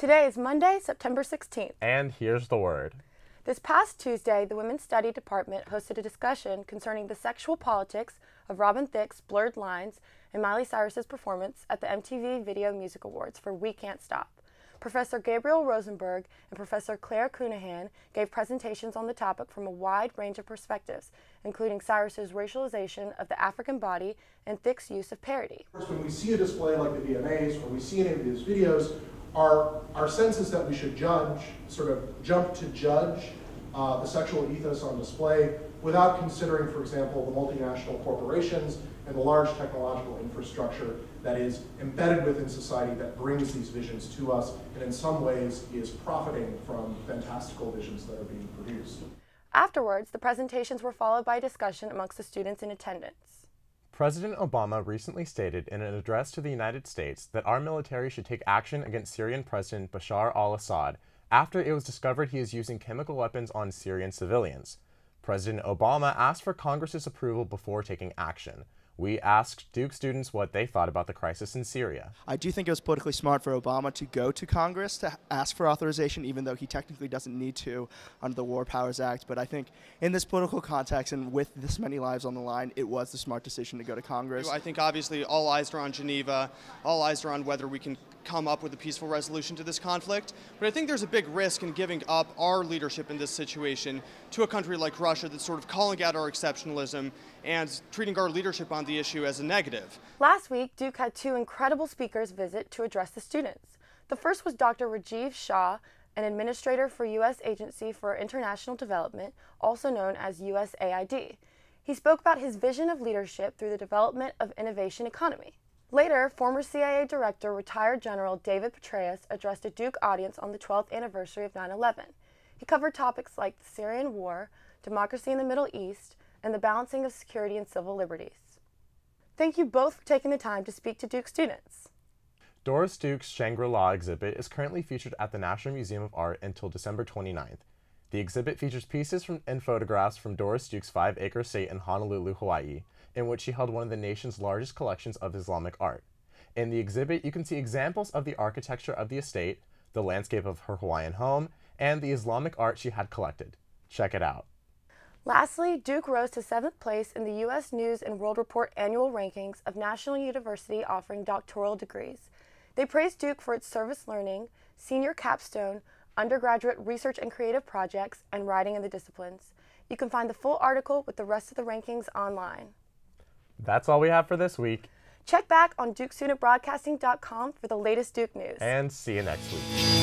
Today is Monday, September 16th. And here's the word. This past Tuesday, the Women's Study Department hosted a discussion concerning the sexual politics of Robin Thicke's Blurred Lines and Miley Cyrus's performance at the MTV Video Music Awards for We Can't Stop. Professor Gabriel Rosenberg and Professor Claire Cunahan gave presentations on the topic from a wide range of perspectives, including Cyrus's racialization of the African body and Thicke's use of parody. When we see a display like the VMAs or we see any of these videos, our, our sense is that we should judge, sort of jump to judge uh, the sexual ethos on display without considering, for example, the multinational corporations and the large technological infrastructure that is embedded within society that brings these visions to us and in some ways is profiting from fantastical visions that are being produced. Afterwards, the presentations were followed by discussion amongst the students in attendance. President Obama recently stated in an address to the United States that our military should take action against Syrian President Bashar al Assad after it was discovered he is using chemical weapons on Syrian civilians. President Obama asked for Congress's approval before taking action. We asked Duke students what they thought about the crisis in Syria. I do think it was politically smart for Obama to go to Congress to ask for authorization, even though he technically doesn't need to under the War Powers Act. But I think in this political context and with this many lives on the line, it was the smart decision to go to Congress. I think obviously all eyes are on Geneva, all eyes are on whether we can come up with a peaceful resolution to this conflict. But I think there's a big risk in giving up our leadership in this situation to a country like Russia that's sort of calling out our exceptionalism and treating our leadership on the issue as a negative. Last week, Duke had two incredible speakers visit to address the students. The first was Dr. Rajiv Shah, an administrator for U.S. Agency for International Development, also known as USAID. He spoke about his vision of leadership through the development of innovation economy. Later, former CIA Director, retired General David Petraeus addressed a Duke audience on the 12th anniversary of 9 11. He covered topics like the Syrian war, democracy in the Middle East, and the balancing of security and civil liberties. Thank you both for taking the time to speak to Duke students. Doris Duke's Shangri-La exhibit is currently featured at the Nasher Museum of Art until December 29th. The exhibit features pieces from, and photographs from Doris Duke's five-acre estate in Honolulu, Hawaii, in which she held one of the nation's largest collections of Islamic art. In the exhibit, you can see examples of the architecture of the estate, the landscape of her Hawaiian home, and the Islamic art she had collected. Check it out. Lastly, Duke rose to seventh place in the U.S. News and World Report annual rankings of national university offering doctoral degrees. They praised Duke for its service learning, senior capstone, undergraduate research and creative projects, and writing in the disciplines. You can find the full article with the rest of the rankings online. That's all we have for this week. Check back on DukeStudentBroadcasting.com for the latest Duke news. And see you next week.